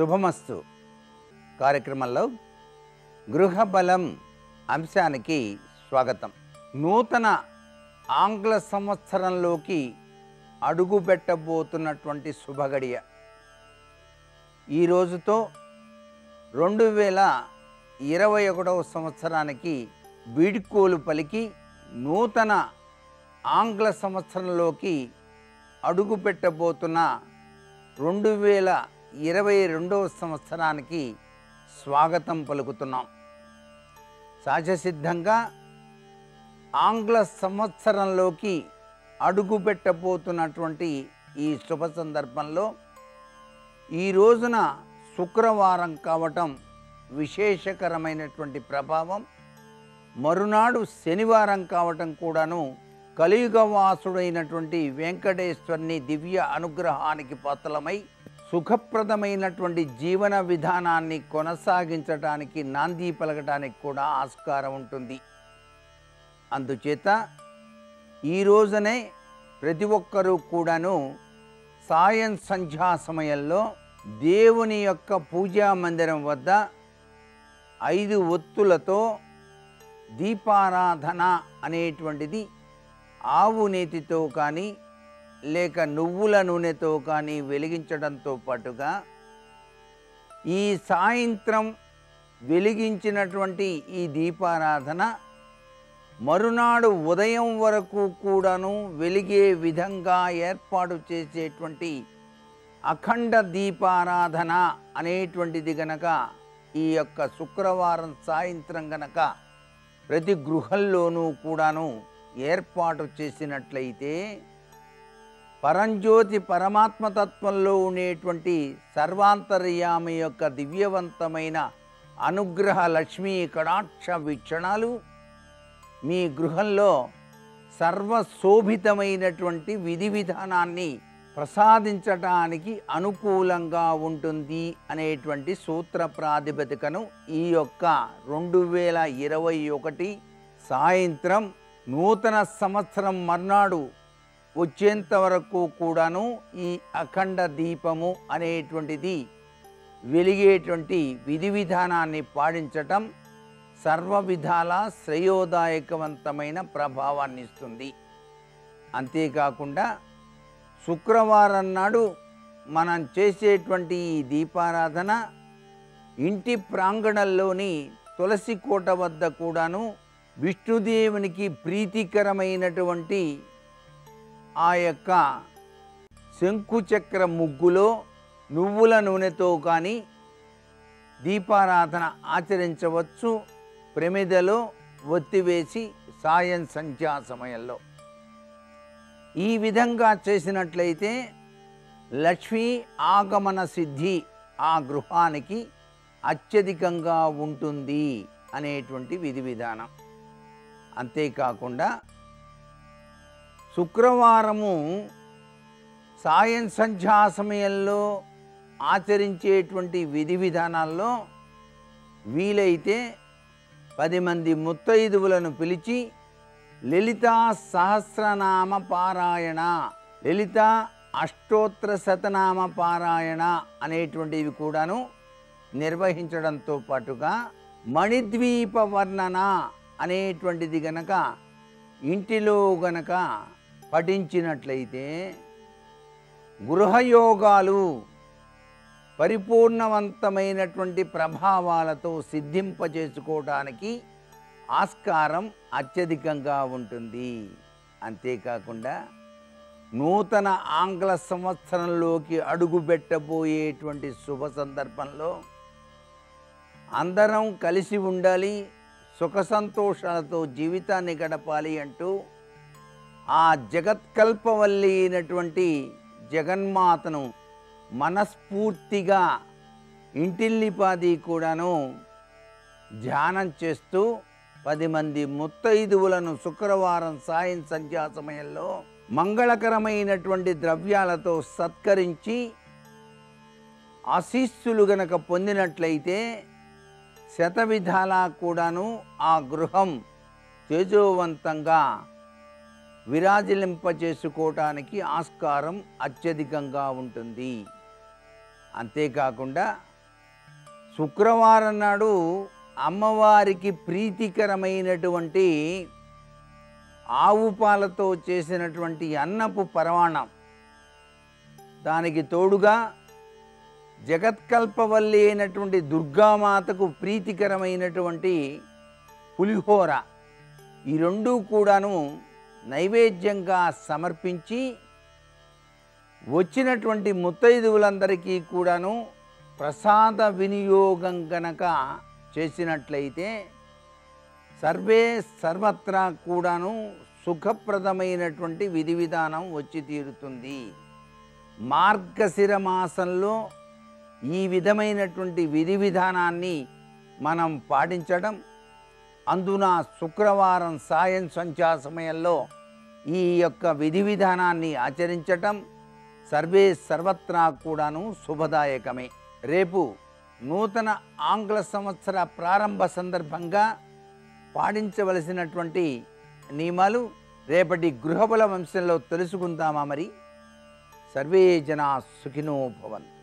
శుభమస్తు. కార్యక్రమంలో గృహబలం అంశానికి స్వాగతం. నూతన ఆంగ్ల సంవత్సరంలోకి అడుగు పెట్టబోతున్నటువంటి శుభగడియ. ఈ రోజుతో రెండు వేల ఇరవై ఒకటవ సంవత్సరానికి వీడ్కోలు పలికి నూతన ఆంగ్ల సంవత్సరంలోకి అడుగు పెట్టబోతున్న రెండు వేల ఇరవై రెండవ సంవత్సరానికి స్వాగతం పలుకుతున్నాం. సహజసిద్ధంగా ఆంగ్ల సంవత్సరంలోకి అడుగు పెట్టబోతున్నటువంటి ఈ శుభ సందర్భంలో ఈ రోజున శుక్రవారం కావటం విశేషకరమైనటువంటి ప్రభావం. మరునాడు శనివారం కావటం కూడాను కలియుగవాసుడైనటువంటి వెంకటేశ్వరుని దివ్య అనుగ్రహానికి పాత్రలమై సుఖప్రదమైనటువంటి జీవన విధానాన్ని కొనసాగించటానికి నాంది పలకటానికి కూడా ఆస్కారం ఉంటుంది. అందుచేత ఈ రోజునే ప్రతి ఒక్కరూ కూడాను సాయం సంధ్యా సమయంలో దేవుని యొక్క పూజా మందిరం వద్ద ఐదు ఒత్తులతో దీపారాధన అనేటువంటిది ఆవు నేతితో కానీ లేక నువ్వుల నూనెతో కానీ వెలిగించడంతో పాటుగా ఈ సాయంత్రం వెలిగించినటువంటి ఈ దీపారాధన మరునాడు ఉదయం వరకు కూడాను వెలిగే విధంగా ఏర్పాటు చేసేటువంటి అఖండ దీపారాధన అనేటువంటిది గనక ఈ యొక్క శుక్రవారం సాయంత్రం గనక ప్రతి గృహంలోనూ కూడాను ఏర్పాటు చేసినట్లయితే పరంజ్యోతి పరమాత్మతత్వంలో ఉండేటువంటి సర్వాంతర్యామి యొక్క దివ్యవంతమైన అనుగ్రహ లక్ష్మీ కడాక్ష వీక్షణాలు మీ గృహంలో సర్వశోభితమైనటువంటి విధి విధానాన్ని ప్రసాదించటానికి అనుకూలంగా ఉంటుంది అనేటువంటి సూత్ర ప్రాతిపదికను ఈ యొక్క రెండు వేల ఇరవై ఒకటి సాయంత్రం నూతన సంవత్సరం మర్నాడు వచ్చేంత వరకు కూడాను ఈ అఖండ దీపము అనేటువంటిది వెలిగేటువంటి విధి విధానాన్ని పాటించటం సర్వ విధాల శ్రేయోదాయకవంతమైన ప్రభావాన్ని ఇస్తుంది. అంతేకాకుండా శుక్రవారం నాడు మనం చేసేటువంటి ఈ దీపారాధన ఇంటి ప్రాంగణంలోని తులసి కోట వద్ద కూడాను విష్ణుదేవునికి ప్రీతికరమైనటువంటి ఆ యొక్క శంకుచక్ర ముగ్గులో నువ్వుల నూనెతో కానీ దీపారాధన ఆచరించవచ్చు. ప్రమిదలో ఒత్తివేసి సాయం సంధ్యా సమయంలో. ఈ విధంగా చేసినట్లయితే లక్ష్మీ ఆగమన సిద్ధి ఆ గృహానికి అత్యధికంగా ఉంటుంది అనేటువంటి విధి విధానం. అంతేకాకుండా శుక్రవారము సాయం సంధ్యా సమయంలో ఆచరించేటువంటి విధి విధానాల్లో వీలైతే పది మంది ముత్తైదువులను పిలిచి లలితా సహస్రనామ పారాయణ లలిత అష్టోత్తర శతనామ పారాయణ అనేటువంటివి కూడాను నిర్వహించడంతో పాటుగా మణిద్వీప వర్ణన అనేటువంటిది గనక ఇంటిలో గనక పఠించినట్లయితే గృహయోగాలు పరిపూర్ణవంతమైనటువంటి ప్రభావాలతో సిద్ధింపజేసుకోవడానికి ఆస్కారం అత్యధికంగా ఉంటుంది. అంతేకాకుండా నూతన ఆంగ్ల సంవత్సరంలోకి అడుగుపెట్టబోయేటువంటి శుభ సందర్భంలో అందరం కలిసి ఉండాలి సుఖ సంతోషాలతో జీవితాన్ని గడపాలి అంటూ ఆ జగత్కల్పవల్లి అయినటువంటి జగన్మాతను మనస్ఫూర్తిగా ఇంటిల్లిపాది కూడాను ధ్యానం చేస్తూ పది మంది ముత్తైదువులను శుక్రవారం సాయం సంధ్యా సమయంలో మంగళకరమైనటువంటి ద్రవ్యాలతో సత్కరించి ఆశీస్సులు గనక పొందినట్లయితే శతవిధాలా కూడాను ఆ గృహం తేజోవంతంగా విరాజిలింపజేసుకోవటానికి ఆస్కారం అత్యధికంగా ఉంటుంది. అంతేకాకుండా శుక్రవారం నాడు అమ్మవారికి ప్రీతికరమైనటువంటి ఆవు పాలతో చేసినటువంటి అన్నపు పరమాణం. దానికి తోడుగా జగత్కల్పవల్లి అయినటువంటి దుర్గామాతకు ప్రీతికరమైనటువంటి పులిహోర. ఈ రెండూ కూడాను నైవేద్యంగా సమర్పించి వచ్చినటువంటి ముత్తైదువులందరికీ కూడాను ప్రసాద వినియోగం గనక చేసినట్లయితే సర్వే సర్వత్రా కూడాను సుఖప్రదమైనటువంటి విధి విధానం వచ్చి తీరుతుంది. మార్గశిర మాసంలో ఈ విధమైనటువంటి విధి విధానాన్ని మనం పాటించడం అందున శుక్రవారం సాయం సంధ్యా సమయంలో ఈ యొక్క విధి విధానాన్ని ఆచరించటం సర్వే సర్వత్రా కూడాను శుభదాయకమే. రేపు నూతన ఆంగ్ల సంవత్సర ప్రారంభ సందర్భంగా పాటించవలసినటువంటి నియమాలు రేపటి గృహబల వంశంలో తెలుసుకుందామా మరి? సర్వే జనా సుఖినో భవంతు.